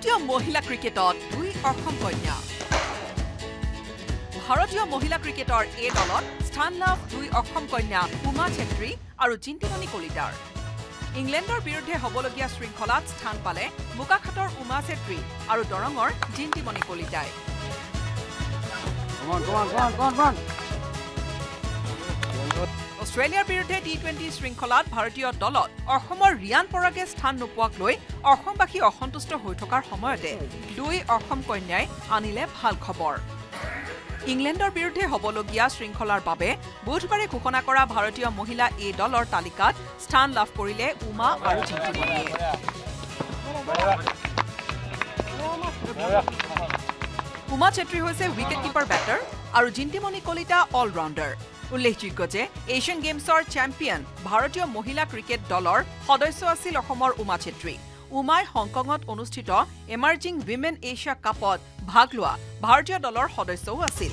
ভাৰতীয় মহিলা ক্ৰিকেটত দুই অসম কন্যা। ভাৰতীয় মহিলা ক্ৰিকেটৰ এই দলত স্থান লাভ দুই অসম কন্যা উমা ছেত্ৰী আৰু জিন্তিমণি কলিতাৰ। ইংলেণ্ডৰ বিৰুদ্ধে হ'বলগীয়া শৃংখলাত স্থান পালে বোকাখাটৰ উমা ছেত্ৰী আৰু দৰঙৰ জিন্তিমণি কলিতাই। অষ্ট্ৰেলিয়াৰ বিৰুদ্ধে টি টুৱেণ্টি শৃংখলাত ভাৰতীয় দলত অসমৰ ৰিয়ান পৰাগে স্থান নোপোৱাক লৈ অসমবাসী অসন্তুষ্ট হৈ থকাৰ সময়তে দুই অসম কন্যাই আনিলে ভাল খবৰ। ইংলেণ্ডৰ বিৰুদ্ধে হ'বলগীয়া শৃংখলাৰ বাবে বুধবাৰে ঘোষণা কৰা ভাৰতীয় মহিলা এ দলৰ তালিকাত স্থান লাভ কৰিলে উমা আৰু জিন্তিমণিয়ে উমা ছেত্ৰী হৈছে উইকেট কিপাৰ বেটাৰ আৰু জিন্তিমণি কলিতা অলৰাউণ্ডাৰ উল্লেখযোগ্য যে এছিয়ান গেমছৰ চেম্পিয়ন ভাৰতীয় মহিলা ক্ৰিকেট দলৰ সদস্য আছিল অসমৰ উমা ছেত্ৰী। উমাই হংকঙত অনুষ্ঠিত এমাৰ্জিং উইমেন এছিয়া কাপত ভাগ লোৱা ভাৰতীয় দলৰ সদস্যও আছিল।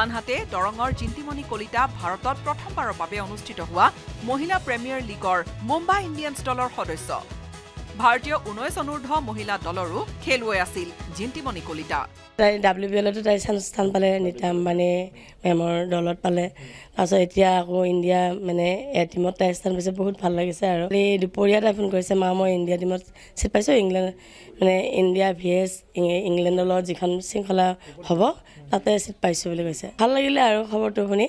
আনহাতে দৰঙৰ জিন্তিমণি কলিতা ভাৰতত প্ৰথমবাৰৰ বাবে অনুষ্ঠিত হোৱা মহিলা প্ৰিমিয়াৰ লীগৰ মুম্বাই ইণ্ডিয়ানছ দলৰ সদস্য। ভাৰতীয় ঊনৈছ অনূৰ্ধ মহিলা দলৰো খেলুৱৈ আছিল জিন্তিমণি কলিতা। তাই ডাব্লিউ বি এলতো তাই স্থান পালে নীতা আম্বানী মেমৰ দলত পালে। তাৰপিছত এতিয়া আকৌ ইণ্ডিয়া মানে এ টীমত তাই স্থান পাইছে বহুত ভাল লাগিছে আৰু। এই দুপৰীয়া তাই ফোন কৰিছে মা মই ইণ্ডিয়া টীমত চিট পাইছোঁ ইংলেণ্ড মানে ইণ্ডিয়া ভি এছ ইংলেণ্ডৰ লগত যিখন শৃংখলা হ'ব তাতে চিট পাইছোঁ বুলি কৈছে। ভাল লাগিলে আৰু খবৰটো শুনি।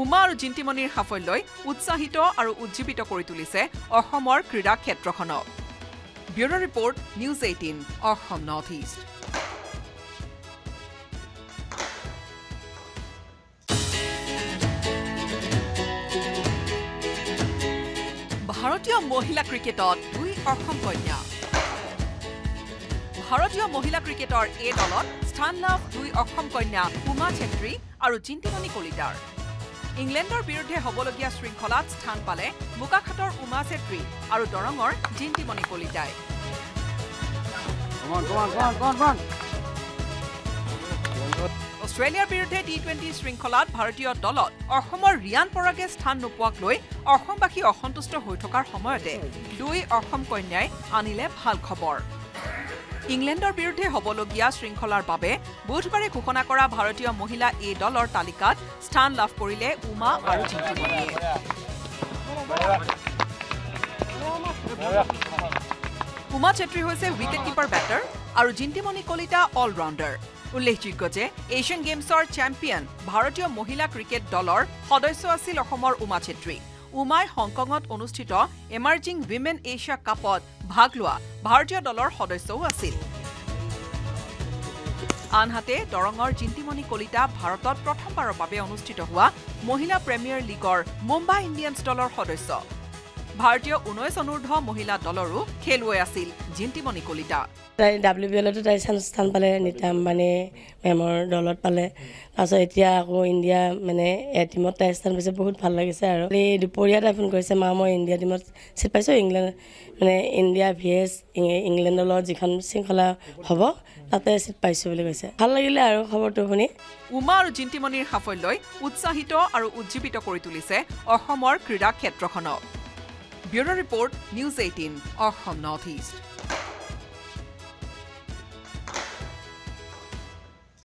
উমা আৰু জিন্তিমণিৰ সাফল্যই উৎসাহিত আৰু উজ্জীৱিত কৰি তুলিছে অসমৰ ক্ৰীড়া ক্ষেত্ৰখনক। Bureau' report news eighteen Assam north east ভাৰতীয় মহিলা ক্ৰিকেটত দুই অসম কন্যা ভাৰতীয় মহিলা ক্ৰিকেটৰ এই দলত স্থান লাভ দুই অসম কন্যা উমা ছেত্ৰী আৰু জিন্তিমণি কলিতাৰ ইংলেণ্ডৰ বিৰুদ্ধে হ'বলগীয়া শৃংখলাত স্থান পালে বোকাখাটৰ উমা ছেত্ৰী আৰু দৰঙৰ জিন্তিমণি কলিতাই. অষ্ট্ৰেলিয়াৰ বিৰুদ্ধে টি টুৱেণ্টি শৃংখলাত ভাৰতীয় দলত অসমৰ ৰিয়ান পৰাগে স্থান নোপোৱাক লৈ অসমবাসী অসন্তুষ্ট হৈ থকাৰ সময়তে দুই অসম কন্যাই আনিলে ভাল খবৰ ইংলেণ্ডৰ বিৰুদ্ধে হ'বলগীয়া শৃংখলাৰ বাবে বুধবাৰে ঘোষণা কৰা ভাৰতীয় মহিলা এ দলৰ তালিকাত স্থান লাভ কৰিলে উমা আৰু জিন্তিমণিয়ে উমা ছেত্ৰী হৈছে উইকেট কিপাৰ বেটাৰ আৰু জিন্তিমণি কলিতা অলৰাউণ্ডাৰ উল্লেখযোগ্য যে এছিয়ান গেমছৰ চেম্পিয়ন ভাৰতীয় মহিলা ক্ৰিকেট দলৰ সদস্য আছিল অসমৰ উমা ছেত্ৰী। উমাই হংকঙত অনুষ্ঠিত এমাৰ্জিং উইমেন এছিয়া কাপত ভাগ লোৱা ভাৰতীয় দলৰ সদস্যও আছিল। আনহাতে দৰঙৰ জিন্তিমণি কলিতা ভাৰতত প্ৰথমবাৰৰ বাবে অনুষ্ঠিত হোৱা মহিলা প্ৰিমিয়াৰ লীগৰ মুম্বাই ইণ্ডিয়ানছ দলৰ সদস্য। ভাৰতীয় ঊনৈছ অনূৰ্ধ মহিলা দলৰো খেলুৱৈ আছিল। জিন্তিমণি কলিতা। তাই ডাব্লিউ বি এলতো তাই স্থান পালে নীতা আম্বানী মেমৰ দলত পালে। তাৰপিছত এতিয়া আকৌ ইণ্ডিয়া মানে এ টীমত তাই স্থান পাইছে বহুত ভাল লাগিছে আৰু। এই দুপৰীয়া তাই ফোন কৰিছে মা মই ইণ্ডিয়া টীমত চিট পাইছোঁ ইংলেণ্ড মানে ইণ্ডিয়া ভি এছ ইংলেণ্ডৰ লগত যিখন শৃংখলা হ'ব তাতে চিট পাইছোঁ বুলি কৈছে। ভাল লাগিলে আৰু খবৰটো শুনি। উমা আৰু জিন্তিমণিৰ সাফল্যই উৎসাহিত আৰু উজ্জীৱিত কৰি তুলিছে অসমৰ ক্ৰীড়া ক্ষেত্ৰখনক। Bureau' report news eighteen Assam north east